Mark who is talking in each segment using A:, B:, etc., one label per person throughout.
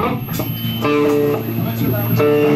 A: Thank you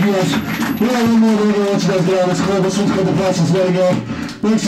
A: much. We have one more to watch those guys. Call the Sweet Passes. There you go. Thanks.